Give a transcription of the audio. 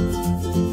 Música